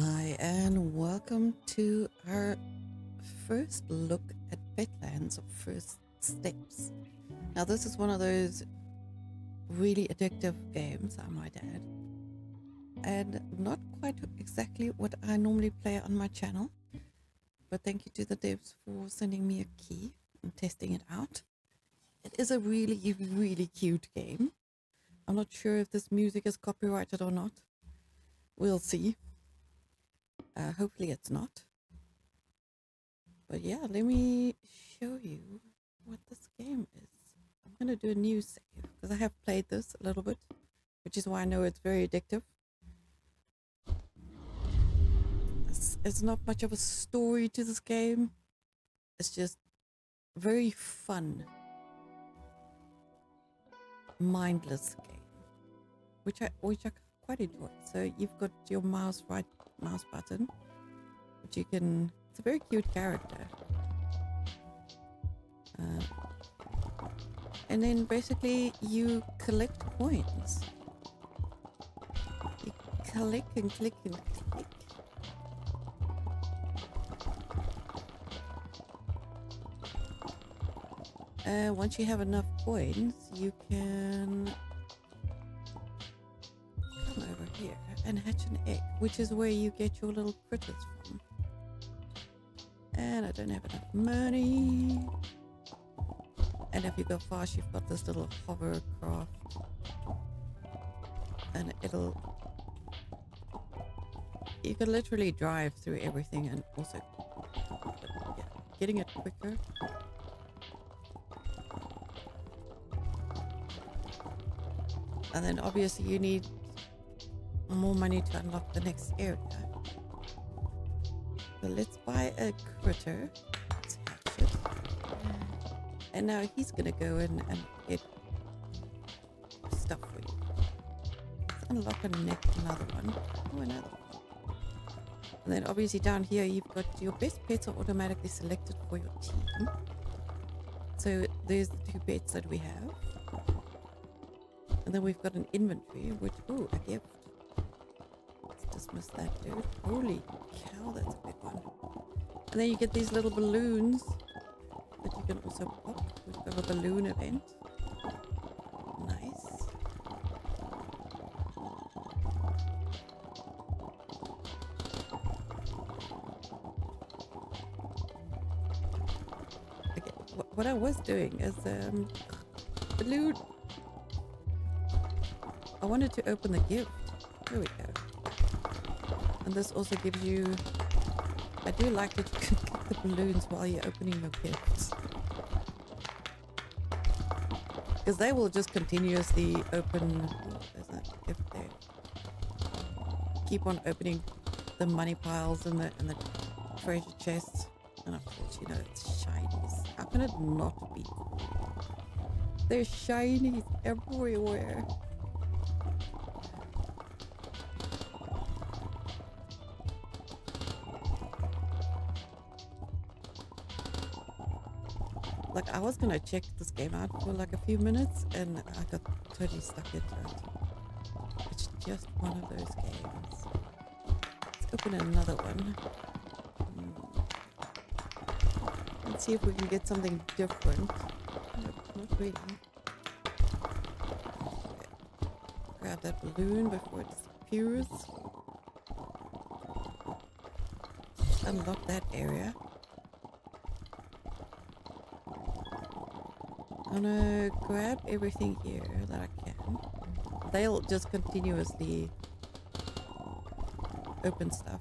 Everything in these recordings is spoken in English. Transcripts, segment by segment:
Hi, and welcome to our first look at Pet Lands or first steps. Now, this is one of those really addictive games, I might add, and not quite exactly what I normally play on my channel. But thank you to the devs for sending me a key and testing it out. It is a really, really cute game. I'm not sure if this music is copyrighted or not. We'll see. Uh, hopefully it's not. But yeah, let me show you what this game is. I'm going to do a new save because I have played this a little bit, which is why I know it's very addictive. It's, it's not much of a story to this game. It's just very fun, mindless game, which I which I quite enjoy. So you've got your mouse right mouse button, which you can. It's a very cute character. Uh, and then basically you collect coins. You collect and click and click. Uh, once you have enough coins, you can and hatch an egg, which is where you get your little critters from. And I don't have enough money. And if you go fast, you've got this little hovercraft. And it'll... You can literally drive through everything and also... Yeah, getting it quicker. And then obviously you need more money to unlock the next area. So let's buy a critter. And now he's gonna go in and get stuff for you. Let's unlock a neck, another one. Oh, another one. And then obviously down here you've got your best pets are automatically selected for your team. So there's the two pets that we have. And then we've got an inventory, which, ooh, a gift. That, dude. Holy cow, that's a big one. And then you get these little balloons that you can also pop. We've a balloon event. Nice. Okay, wh- what I was doing is, um, balloon I wanted to open the gift. There we go. And this also gives you... I do like that you can get the balloons while you're opening your gifts. Because they will just continuously open... Gift there. Keep on opening the money piles and the, and the treasure chests. And of course, you know, it's shinies. How can it not be? There's shinies everywhere. I was gonna check this game out for like a few minutes and I got totally stuck into it. It's just one of those games. Let's open another one. Hmm. Let's see if we can get something different. Not really. Grab that balloon before it disappears. Unlock that area. I'm gonna grab everything here that I can. They'll just continuously open stuff.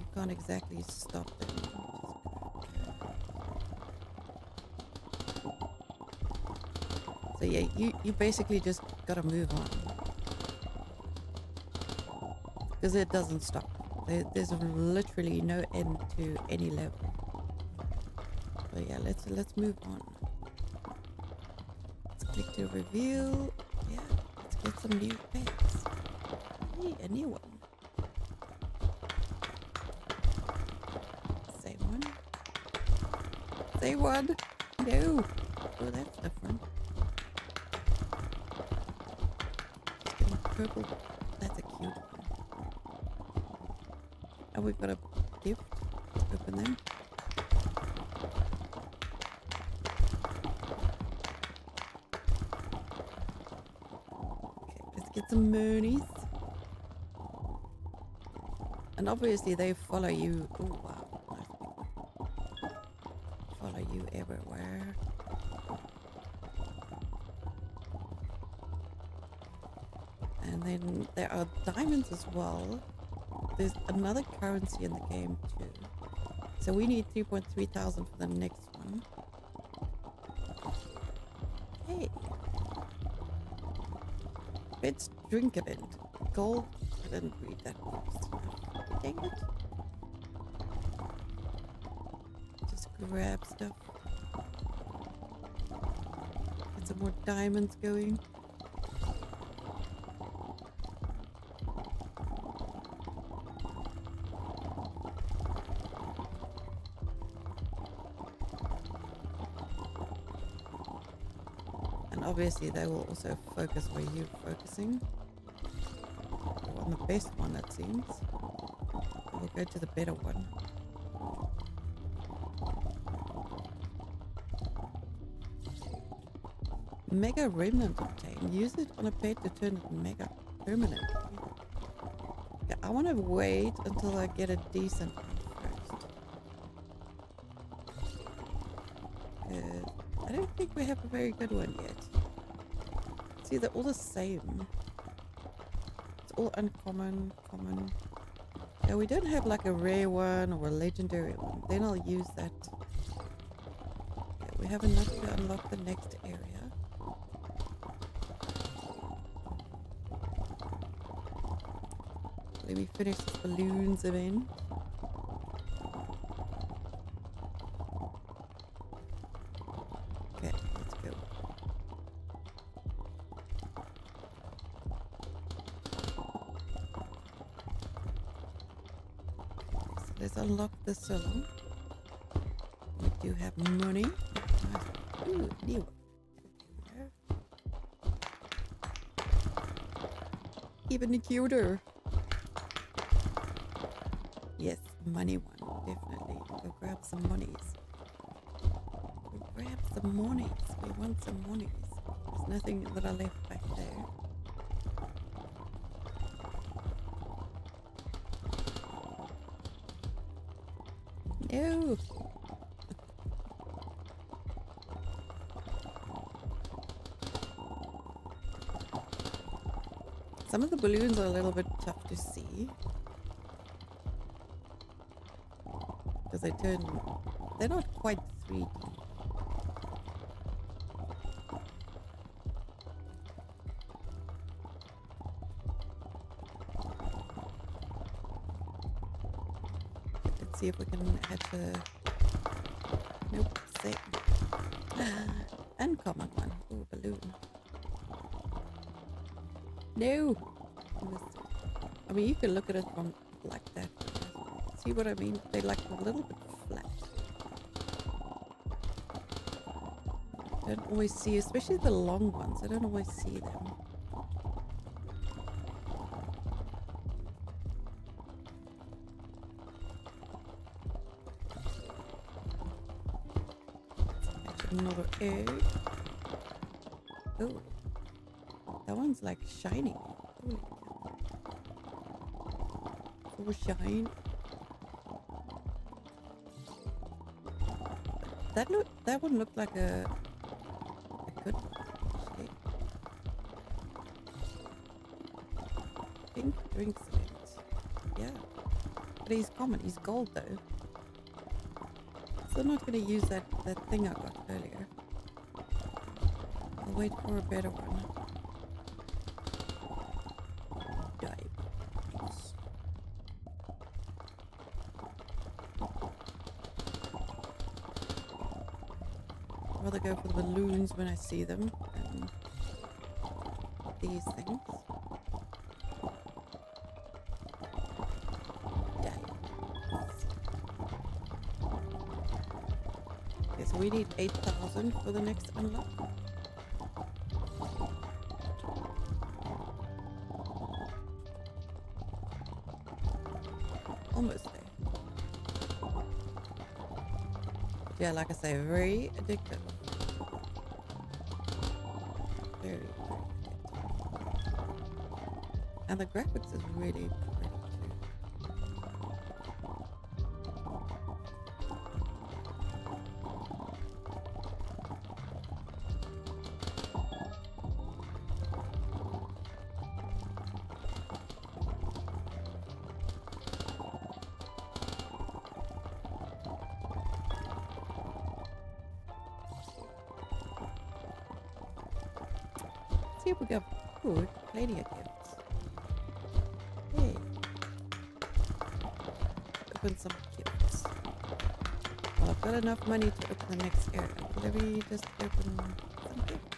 You can't exactly stop them. So yeah, you, you basically just gotta move on. Because it doesn't stop. There, there's literally no end to any level. Let's let's move on. Let's click to reveal. Yeah, let's get some new pets. Hey, a new one. Same one. Same one. No. Oh, that's different. Just getting purple. That's a cute one. And we've got a gift. Open them. Okay, let's get some moonies. And obviously they follow you. Oh wow. Follow you everywhere. And then there are diamonds as well. There's another currency in the game too. So we need 3.3 thousand for the next one. Hey. Let's drink a bit. Gold. I didn't read that fast. Dang it. Just grab stuff. Get some more diamonds going. And obviously they will also focus where you're focusing. Or on the best one it seems. We'll go to the better one. Mega Remnant obtained. Use it on a pet to turn it mega permanent. Okay, I want to wait until I get a decent one first. Uh, I don't think we have a very good one yet. See, they're all the same. Oh, it's all uncommon, common. Yeah, we don't have like a rare one or a legendary one. Then I'll use that. Okay, we have enough to unlock the next area. Let me finish this balloons event. Even cuter. Yes, money one, definitely. Go grab some monies. Go grab some monies. We want some monies. There's nothing that I left back there. No. Some of the balloons are a little bit tough to see. Because they turn... They're not quite 3D. Let's see if we can hatch a... Nope, same. Uncommon one. Ooh, balloon. No! I mean, you can look at it from like that. See what I mean? They're like a little bit flat. I don't always see, especially the long ones. I don't always see them. Another egg. Oh, one's like shiny. So shine. That look that one looked like a, a good actually. Pink drinks. Yeah. But he's common, he's gold though. So I'm not gonna use that, that thing I got earlier. I'll wait for a better one. Balloons when I see them than these things. We need 8,000 for the next unlock. almost there. yeah, like I say, very addictive. And the graphics is really pretty. see if we got food. Plenty of Open some. Well, I've got enough money to open the next area. Let me just open some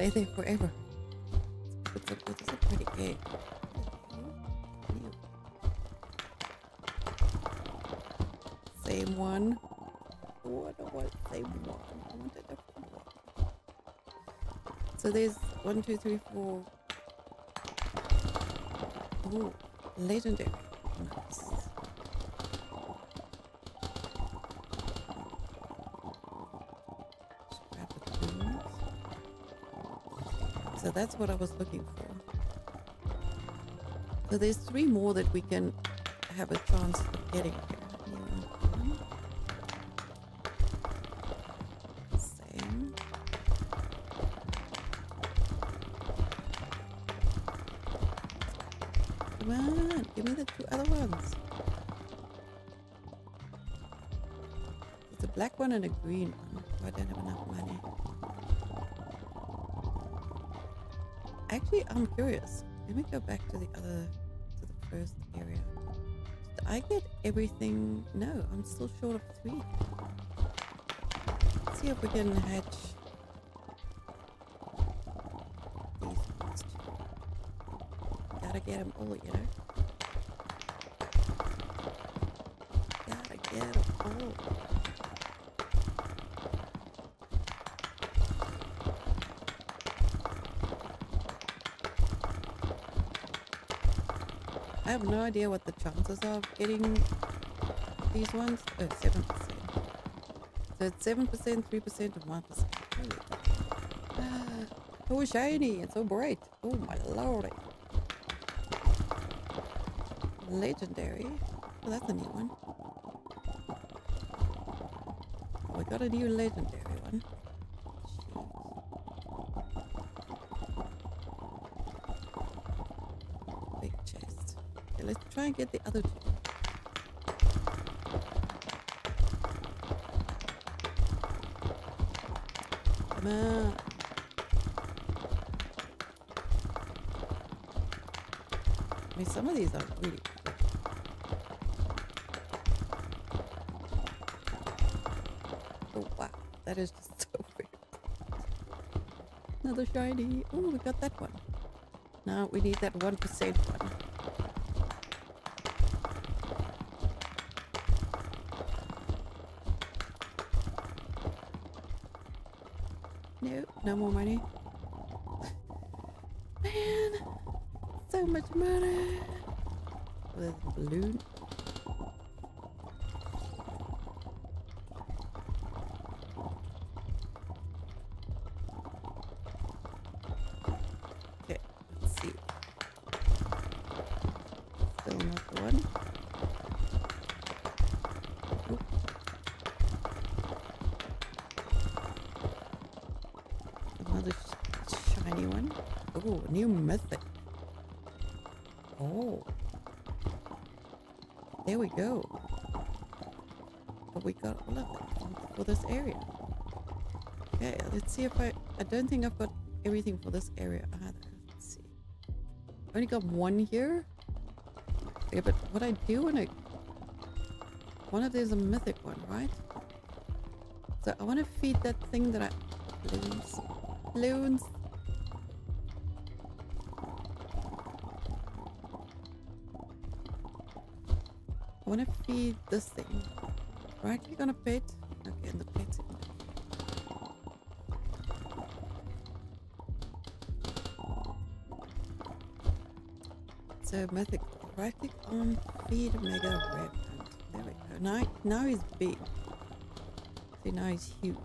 stay there forever. It's a, it's a pretty egg. Same one. What I want same one. I want a different one. So there's one, two, three, four, Ooh, legendary. Nice. That's what I was looking for. So there's three more that we can have a chance of getting here. Give me the two other ones. It's a black one and a green one. I don't have enough money. Actually, I'm curious. Let me go back to the other, to the first area. Did I get everything? No, I'm still short of three. Let's see if we can hatch these. Gotta get them all, you know? I have no idea what the chances are of getting these ones. Oh, 7%. So it's 7%, 3%, and 1%. Ah, oh, shiny and so bright. Oh my lordy. Legendary. Oh, that's a new one. we got a new legendary one. Big chest. Okay, let's try and get the other two. Come on. I mean, some of these are really oh, wow That is just so weird. Another shiny. Oh, we got that one. Now we need that 1% one. No, more money. Man, so much money. There's a balloon. new method. Oh. There we go. But we got all of it for this area. Okay, let's see if I... I don't think I've got everything for this area either. Let's see. I only got one here. Yeah, but what I do want to one of these a mythic one, right? So I want to feed that thing that I... Balloons. Balloons. I want to feed this thing. Right click on a pet. Okay, and the pet's in So mythic. Right click on feed mega red. There we go. Now, now he's big. See, now he's huge.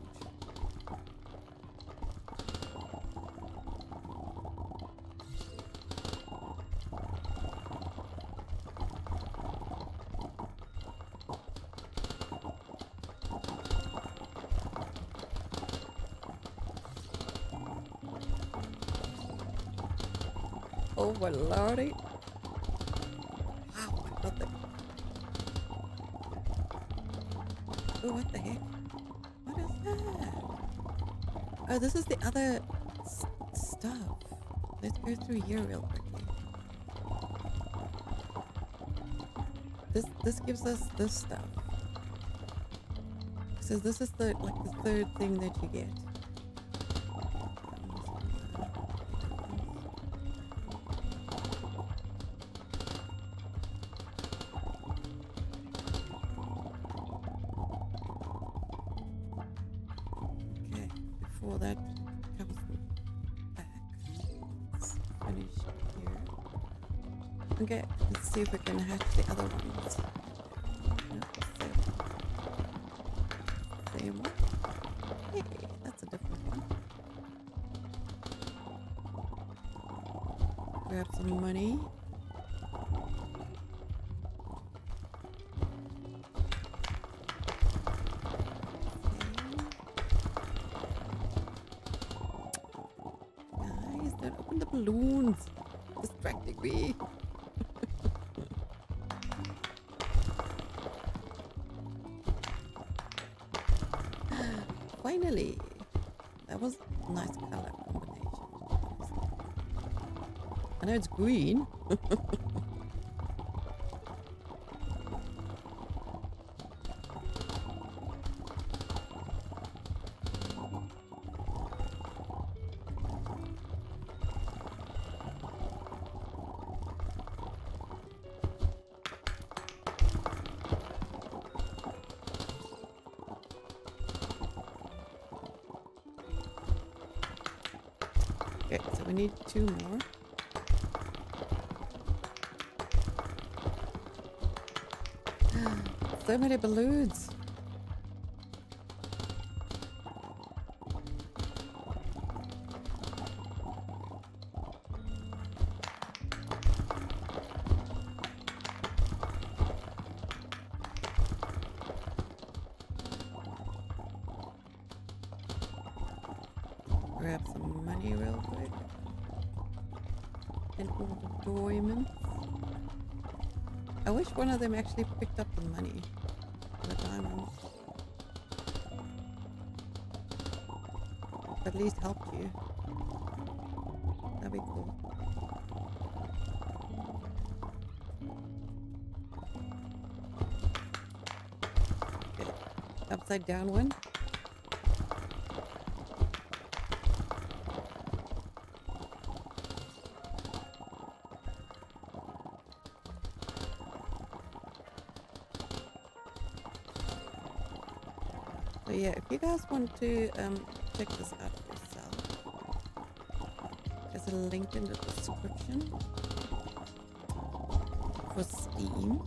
Oh my lordy. Wow. Oh, what the heck? What is that? Oh, this is the other stuff. Let's go through here real quickly. This this gives us this stuff. So this is the like the third thing that you get. Finally. That was a nice color combination. I know it's green. two more. so many balloons. One of them actually picked up the money. The diamonds. At least helped you. That'd be cool. Upside down one. Guys want to um, check this out yourself, there's a link in the description for Steam.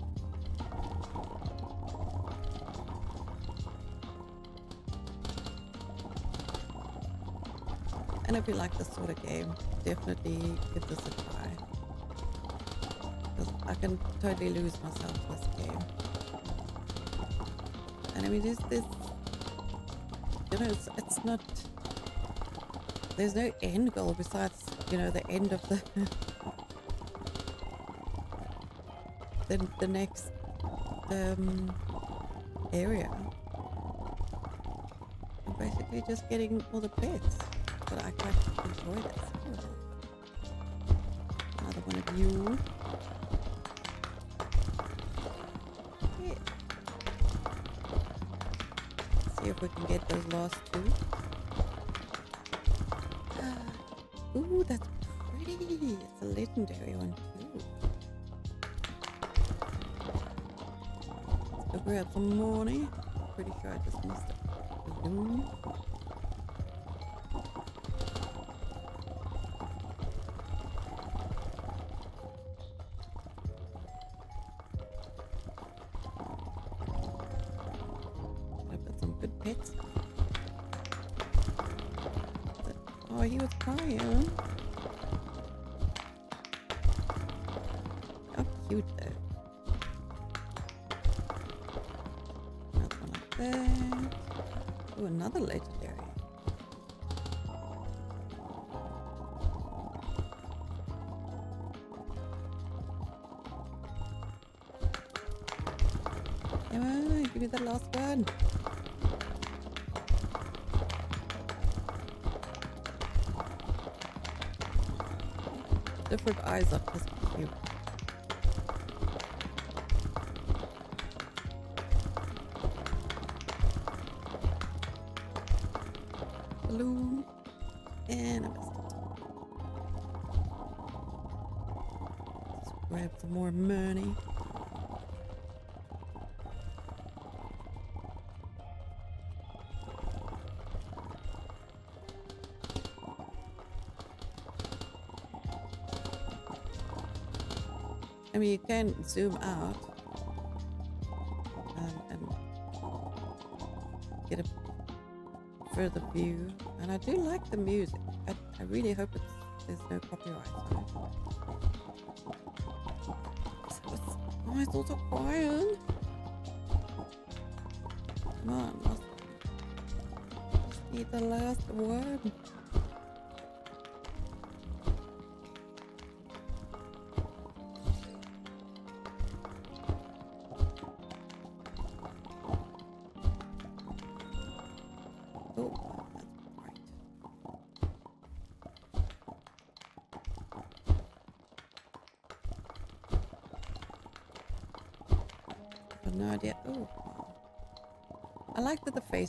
And if you like this sort of game, definitely give this a try. 'Cause I can totally lose myself in this game. And I mean, there's this, know, it's, it's not, there's no end goal besides, you know, the end of the, the, the next um, area. I'm basically just getting all the pets, but I quite enjoy this. Another one of you. See if we can get those last two. Ooh, that's pretty. It's a legendary one too. Let's go grab some money. Eh? Pretty sure I just missed a eyes up. Balloon. And I missed. Let's grab some more money. I mean, you can zoom out and get a further view. And I do like the music. I, I really hope there's no copyright it. So it's, oh, it's also quiet. Come on, Just need the last one.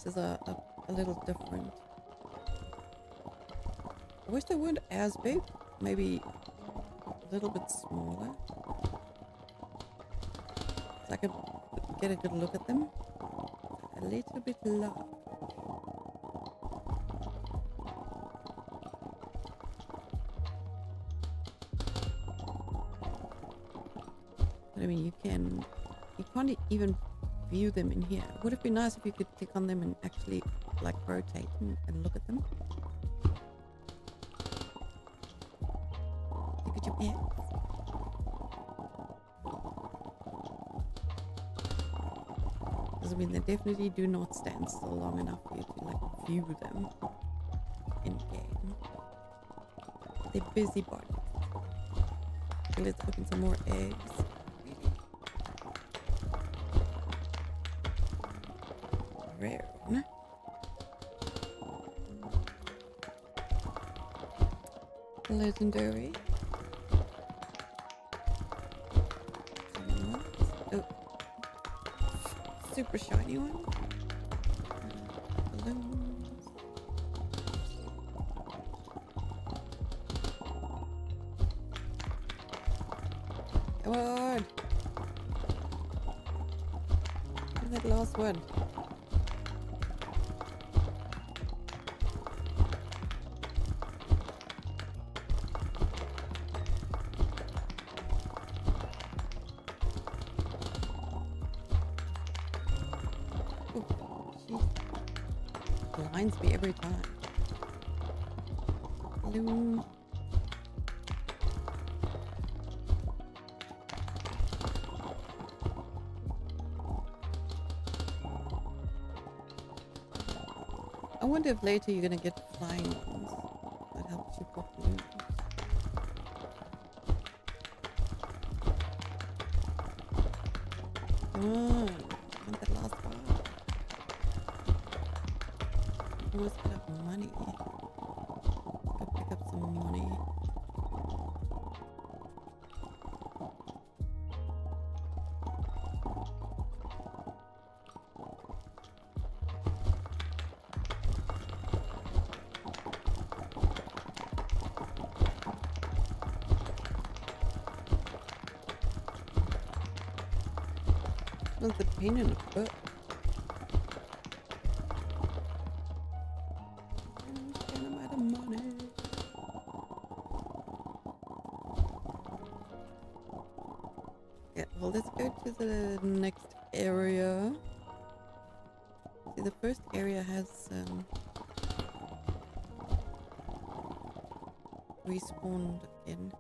Faces are a, a little different. I wish they weren't as big. Maybe a little bit smaller. So I could get a good look at them. A little bit. But I mean, you can, you can't even view them in here. Would it be nice if you could click on them and actually like rotate and, and look at them? Look at your pets. I mean, they definitely do not stand still long enough for you to like view them in game. They're busy bodies. Let's open some more eggs. Rare one. Legendary. Oh. Super shiny one. Balloons. Come on. That last one. Wonder if later you're gonna get flying money. Yeah, well, let's go to the next area. See, the first area has um, respawned again.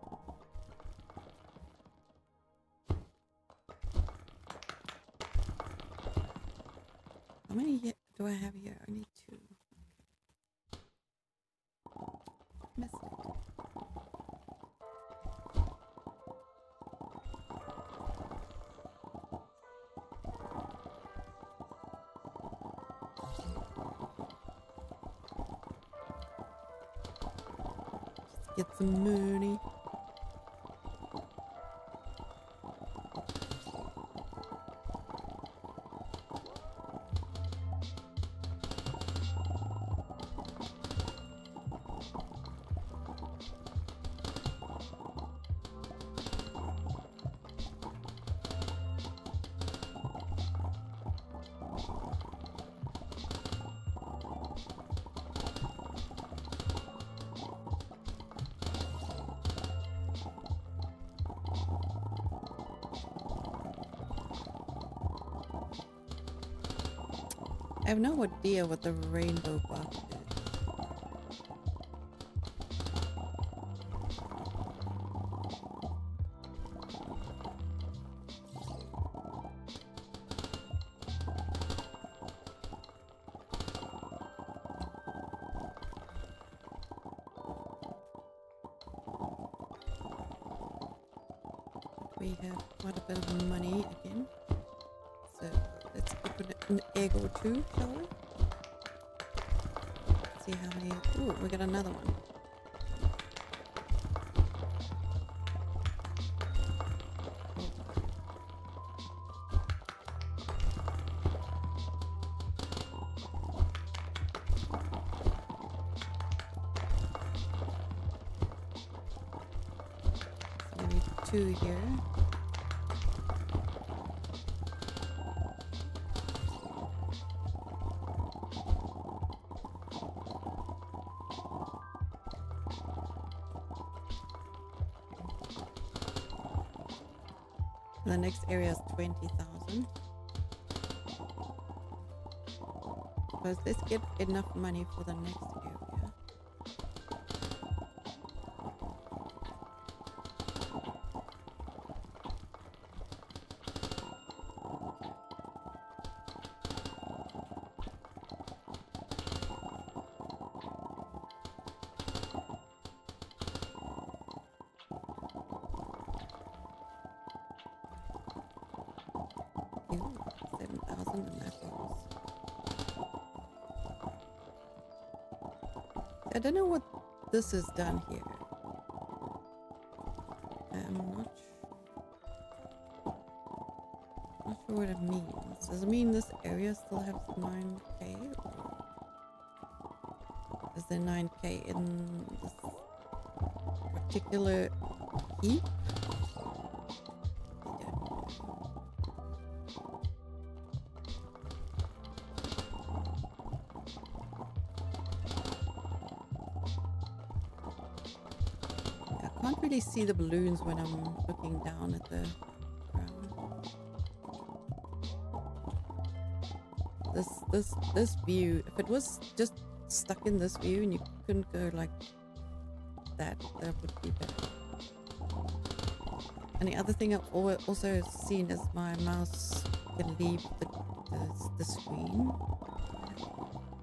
I have no idea what the rainbow buff The next area is 20,000. Does let's get enough money for the next area. This is done here. I'm not, sh- not sure what it means. Does it mean this area still has 9k? Is there 9k in this particular heap? See the balloons when I'm looking down at the ground. This this this view, if it was just stuck in this view and you couldn't go like that, that would be better. And the other thing I've also seen is my mouse can leave the, the, the screen,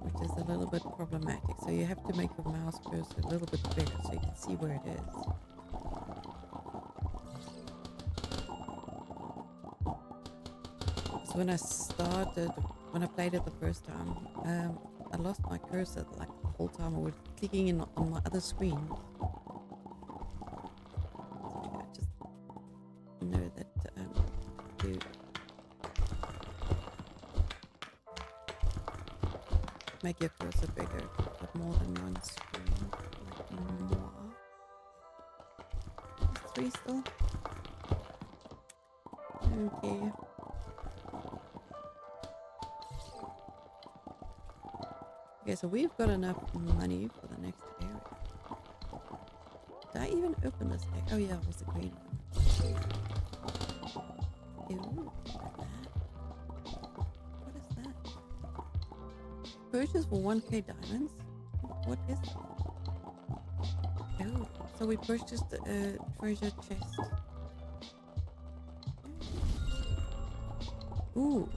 which is a little bit problematic. So you have to make your mouse cursor a little bit bigger so you can see where it is. When I started, when I played it the first time, um, I lost my cursor like the whole time I was clicking in on my other screen. Just know that um, make your cursor bigger, but more than one screen, like more. Three still. So we've got enough money for the next area. Did I even open this egg? Oh yeah, it was the green one. Ew, look at that. What is that? Purchase for 1k diamonds? What is that? Oh, so we purchased a treasure chest. Ooh.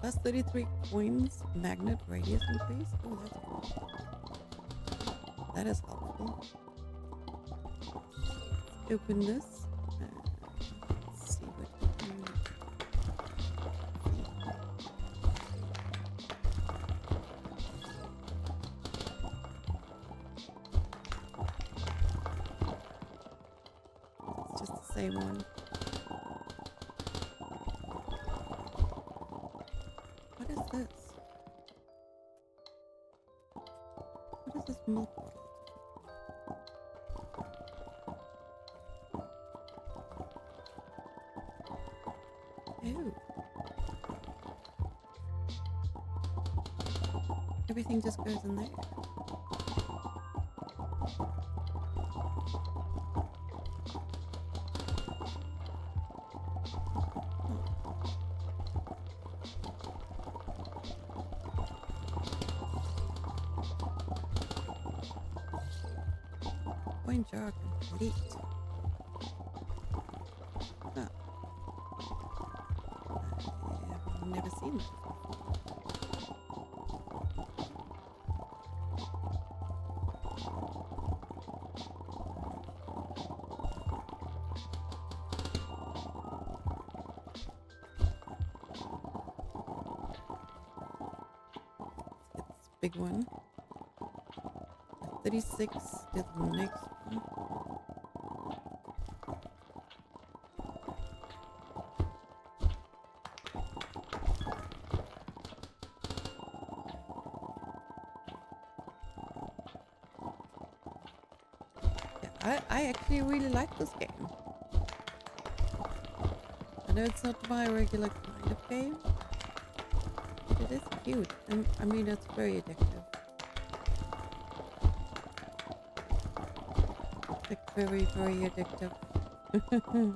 Plus 33 coins, magnet radius increase. Oh, that's cool. That is helpful. Let's open this. Everything just goes in there. Coin jar complete. Huh. I've never seen that. before. Big one. 36 to the next one. I, actually really like this game. I know it's not my regular kind of game, it is cute. And I mean, it's very addictive. Like very, very addictive.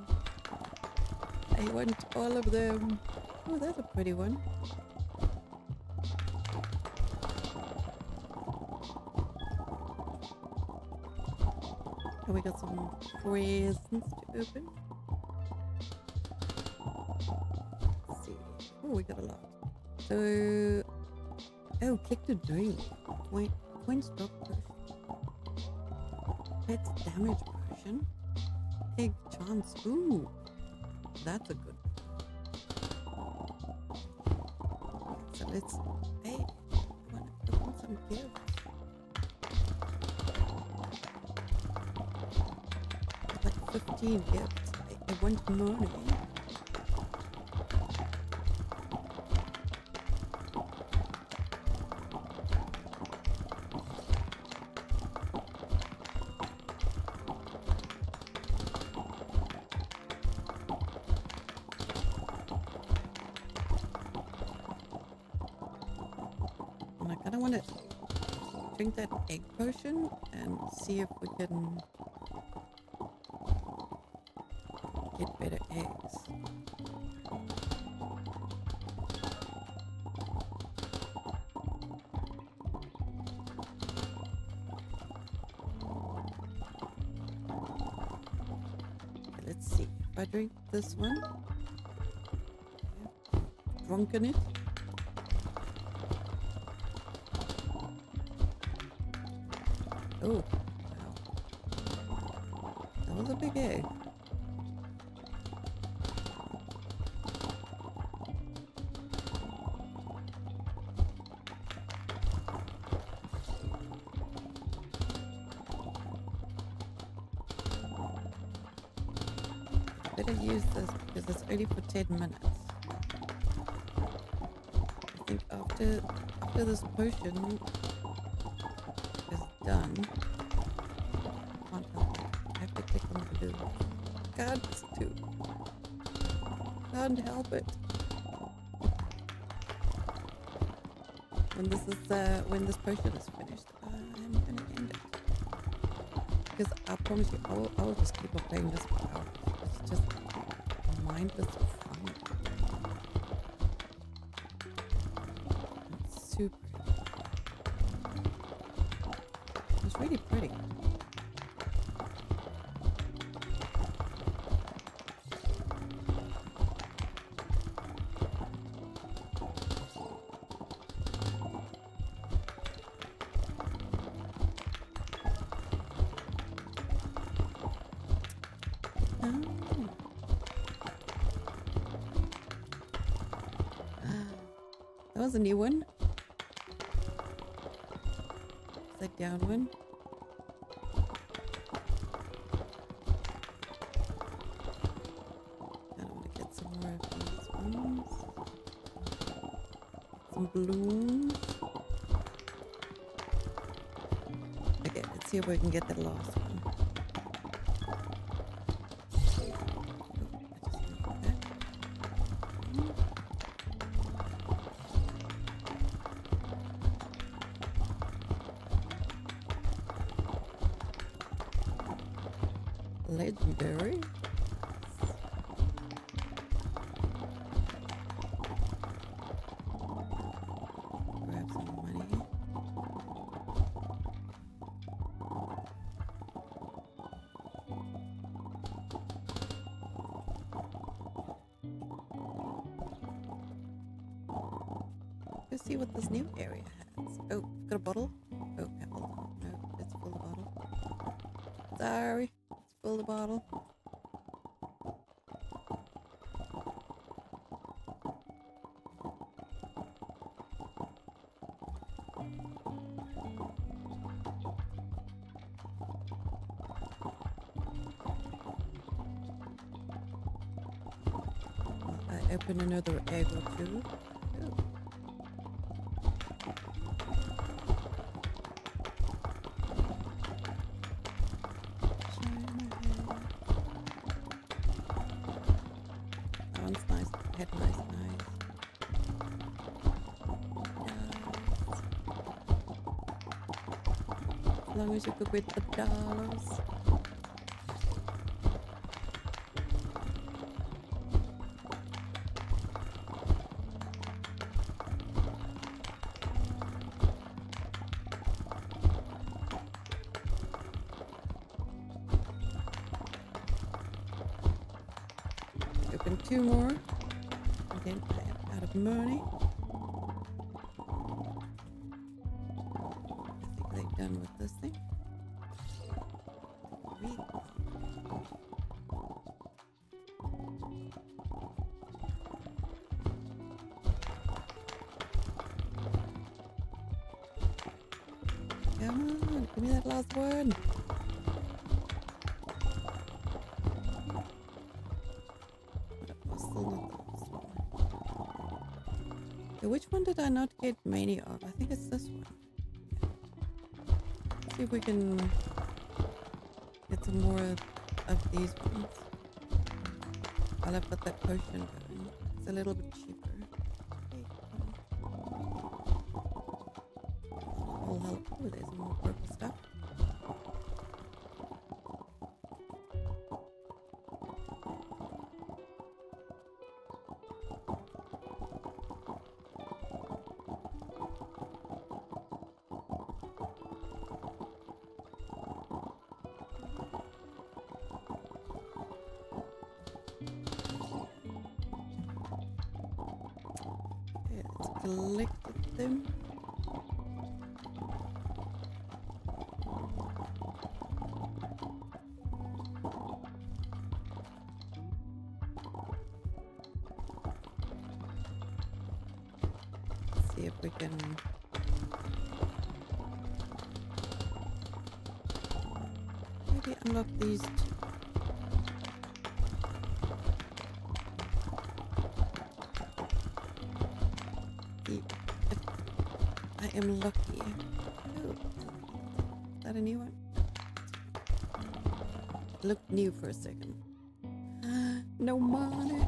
I want all of them. Oh, that's a pretty one. And we got some presents to open. Let's see. Oh, we got a lot. So, oh, click to drink. Coin, coin stock potion. Pets damage potion. Egg chance. Ooh, that's a good. one. So let's. Hey, I want some gifts. Like 15 gifts. I, I want money. Egg potion and see if we can get better eggs. Okay, let's see. If I drink this one, drunken it. Oh, wow. That was a big egg. Better use this because it's only for 10 minutes. I think after after this potion it. I have to click on the blue. Can't do. Can't help it. when this is uh, when this potion is finished, I'm gonna end it. Because I promise you, I will, I will just keep on playing this for. It's just mindless Oh. That was a new one. That down one? I want to get some more of these ones. Some balloons. Okay, let's see if we can get the last one. Open another egg or two. Oh. Nice. Head nice, nice. As long as you cook with the dollars. Come on, give me that last one. which one did I not get many of? I think it's this one. see if we can get some more of, these ones. While I've got that potion going. It's a little bit There's more purple stuff. I am lucky. Ooh. Is that a new one? Looked new for a second. no money.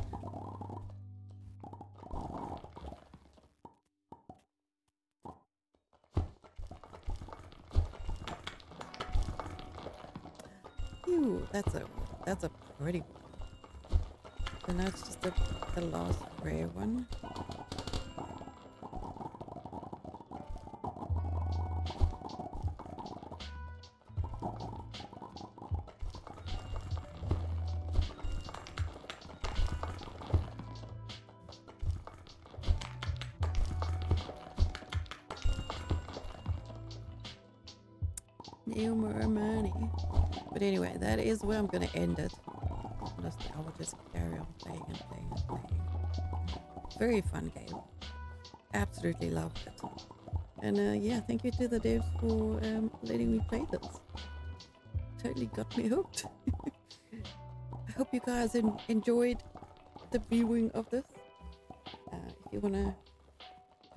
Ooh, that's a that's a pretty one. And that's just the last rare one. Is where I'm to end it. Honestly, I will just carry on playing and playing and playing. Very fun game. Absolutely loved it. And uh, yeah, thank you to the devs for um, letting me play this. Totally got me hooked. I hope you guys en enjoyed the viewing of this. Uh, if you want to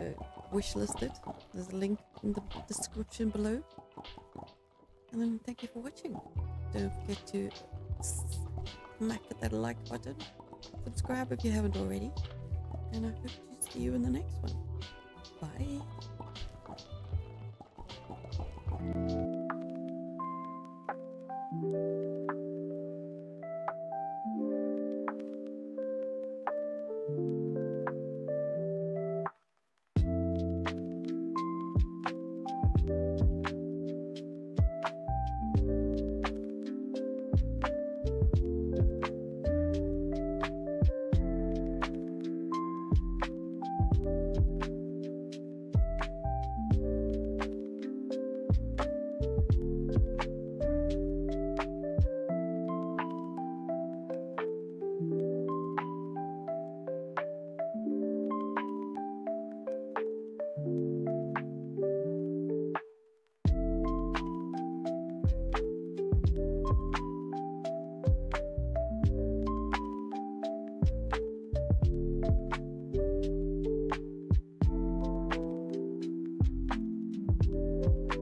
uh, wishlist it, there's a link in the description below. And then thank you for watching. Don't forget to smack that like button. Subscribe if you haven't already. And I hope to see you in the next one. Bye.